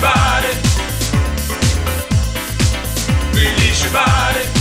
your body. Release your body.